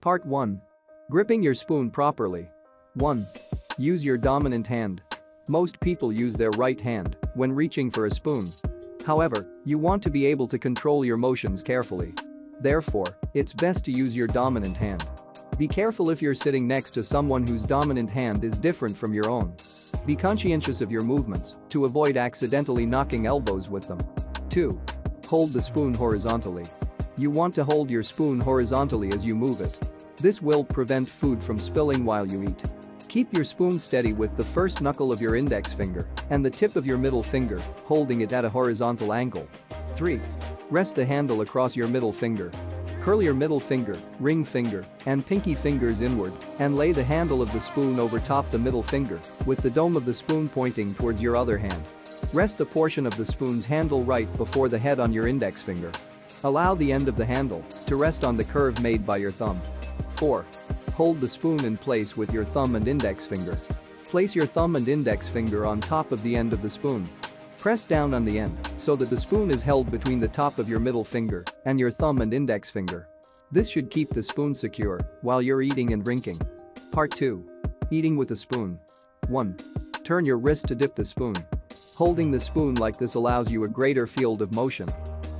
Part 1. Gripping your spoon properly. 1. Use your dominant hand. Most people use their right hand when reaching for a spoon. However, you want to be able to control your motions carefully. Therefore, it's best to use your dominant hand. Be careful if you're sitting next to someone whose dominant hand is different from your own. Be conscientious of your movements to avoid accidentally knocking elbows with them. 2. Hold the spoon horizontally. You want to hold your spoon horizontally as you move it. This will prevent food from spilling while you eat. Keep your spoon steady with the first knuckle of your index finger and the tip of your middle finger, holding it at a horizontal angle. 3. Rest the handle across your middle finger. Curl your middle finger, ring finger, and pinky fingers inward and lay the handle of the spoon over top the middle finger with the dome of the spoon pointing towards your other hand. Rest the portion of the spoon's handle right before the head on your index finger. Allow the end of the handle to rest on the curve made by your thumb. 4. Hold the spoon in place with your thumb and index finger. Place your thumb and index finger on top of the end of the spoon. Press down on the end so that the spoon is held between the top of your middle finger and your thumb and index finger. This should keep the spoon secure while you're eating and drinking. Part 2. Eating with a spoon. 1. Turn your wrist to dip the spoon. Holding the spoon like this allows you a greater field of motion.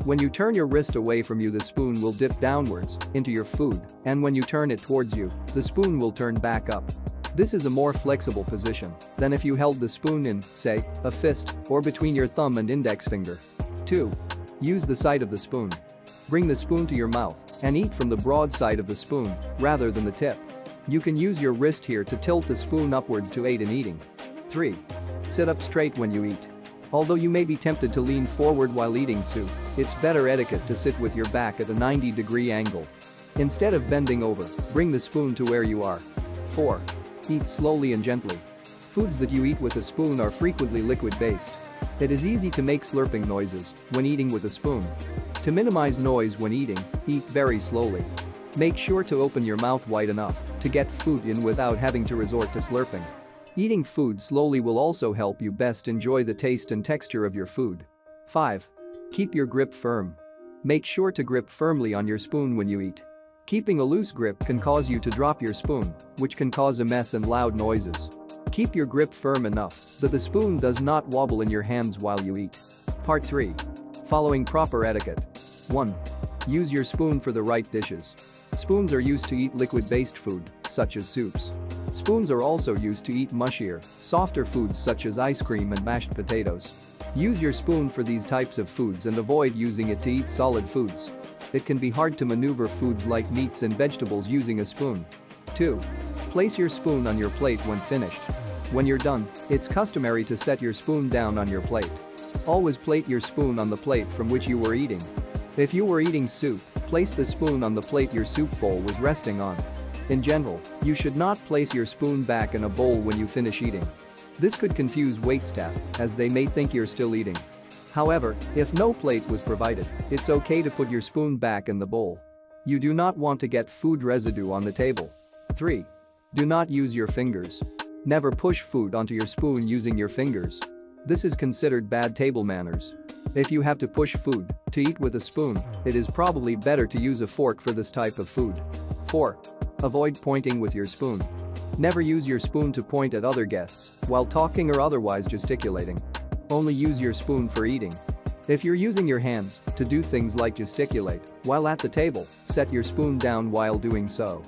When you turn your wrist away from you the spoon will dip downwards into your food and when you turn it towards you, the spoon will turn back up. This is a more flexible position than if you held the spoon in, say, a fist or between your thumb and index finger. 2. Use the side of the spoon. Bring the spoon to your mouth and eat from the broad side of the spoon rather than the tip. You can use your wrist here to tilt the spoon upwards to aid in eating. 3. Sit up straight when you eat. Although you may be tempted to lean forward while eating soup, it's better etiquette to sit with your back at a 90 degree angle. Instead of bending over, bring the spoon to where you are. 4. Eat slowly and gently. Foods that you eat with a spoon are frequently liquid-based. It is easy to make slurping noises when eating with a spoon. To minimize noise when eating, eat very slowly. Make sure to open your mouth wide enough to get food in without having to resort to slurping. Eating food slowly will also help you best enjoy the taste and texture of your food. 5. Keep your grip firm. Make sure to grip firmly on your spoon when you eat. Keeping a loose grip can cause you to drop your spoon, which can cause a mess and loud noises. Keep your grip firm enough that the spoon does not wobble in your hands while you eat. Part 3. Following proper etiquette. 1. Use your spoon for the right dishes. Spoons are used to eat liquid-based food, such as soups. Spoons are also used to eat mushier, softer foods such as ice cream and mashed potatoes. Use your spoon for these types of foods and avoid using it to eat solid foods. It can be hard to maneuver foods like meats and vegetables using a spoon. 2. Place your spoon on your plate when finished. When you're done, it's customary to set your spoon down on your plate. Always plate your spoon on the plate from which you were eating. If you were eating soup, place the spoon on the plate your soup bowl was resting on. In general, you should not place your spoon back in a bowl when you finish eating. This could confuse waitstaff as they may think you're still eating. However, if no plate was provided, it's okay to put your spoon back in the bowl. You do not want to get food residue on the table. 3. Do not use your fingers. Never push food onto your spoon using your fingers. This is considered bad table manners. If you have to push food to eat with a spoon, it is probably better to use a fork for this type of food. 4. Avoid pointing with your spoon. Never use your spoon to point at other guests while talking or otherwise gesticulating. Only use your spoon for eating. If you're using your hands to do things like gesticulate while at the table, set your spoon down while doing so.